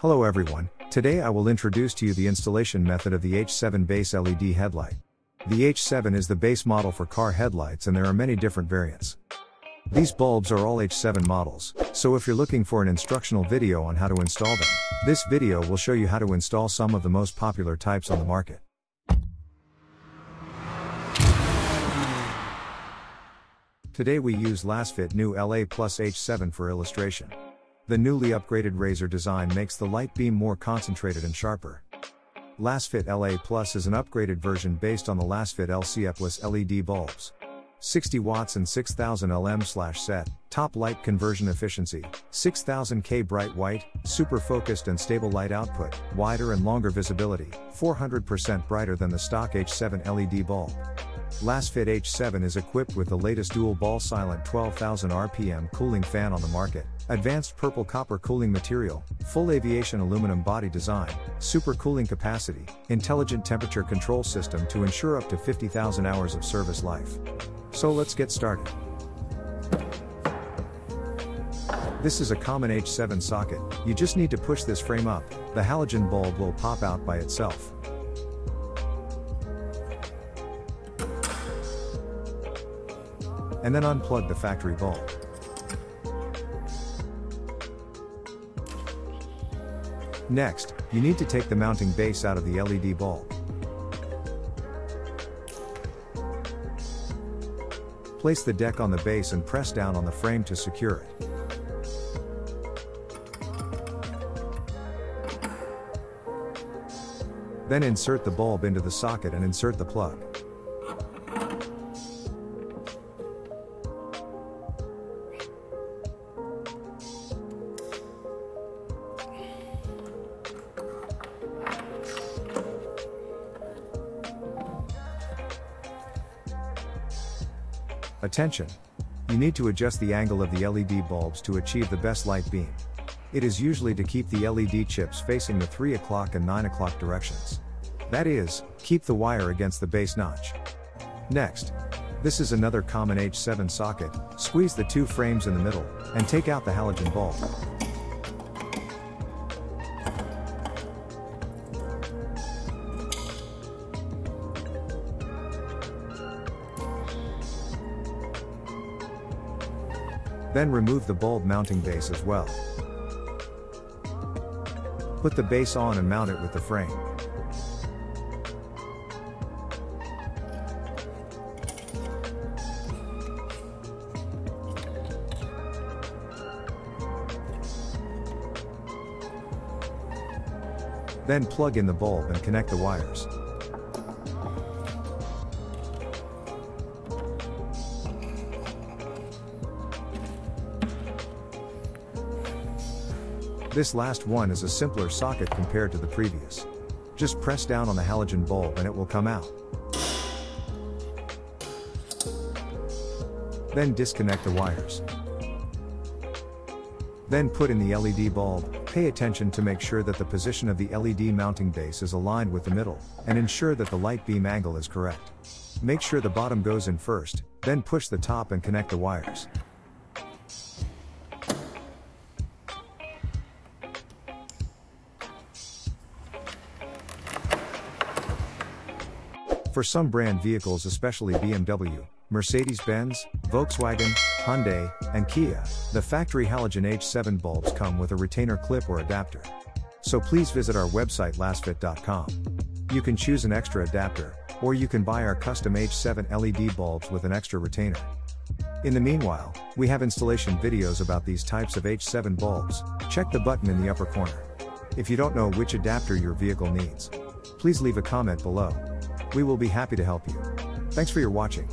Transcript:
Hello everyone, today I will introduce to you the installation method of the H7 base LED headlight. The H7 is the base model for car headlights and there are many different variants. These bulbs are all H7 models, so if you're looking for an instructional video on how to install them, this video will show you how to install some of the most popular types on the market. Today we use Lasfit new LA Plus H7 for illustration. The newly upgraded razor design makes the light beam more concentrated and sharper. Lasfit LA Plus is an upgraded version based on the Lasfit LC Plus LED bulbs. 60 watts and 6000 LM slash set, top light conversion efficiency, 6000 K bright white, super focused and stable light output, wider and longer visibility, 400% brighter than the stock H7 LED bulb. Lasfit H7 is equipped with the latest dual ball silent 12,000 RPM cooling fan on the market, advanced purple copper cooling material, full aviation aluminum body design, super cooling capacity, intelligent temperature control system to ensure up to 50,000 hours of service life. So let's get started. This is a common H7 socket, you just need to push this frame up, the halogen bulb will pop out by itself. And then unplug the factory bulb. Next, you need to take the mounting base out of the LED bulb. Place the deck on the base and press down on the frame to secure it. Then insert the bulb into the socket and insert the plug. Attention! You need to adjust the angle of the LED bulbs to achieve the best light beam. It is usually to keep the LED chips facing the 3 o'clock and 9 o'clock directions. That is, keep the wire against the base notch. Next, this is another common H7 socket, squeeze the two frames in the middle, and take out the halogen bulb. Then remove the bulb mounting base as well. Put the base on and mount it with the frame. Then plug in the bulb and connect the wires. This last one is a simpler socket compared to the previous. Just press down on the halogen bulb and it will come out. Then disconnect the wires. Then put in the LED bulb, pay attention to make sure that the position of the LED mounting base is aligned with the middle, and ensure that the light beam angle is correct. Make sure the bottom goes in first, then push the top and connect the wires. For some brand vehicles especially BMW, Mercedes-Benz, Volkswagen, Hyundai, and Kia, the factory halogen H7 bulbs come with a retainer clip or adapter. So please visit our website lasfit.com. You can choose an extra adapter, or you can buy our custom H7 LED bulbs with an extra retainer. In the meanwhile, we have installation videos about these types of H7 bulbs, check the button in the upper corner. If you don't know which adapter your vehicle needs, please leave a comment below. We will be happy to help you. Thanks for your watching.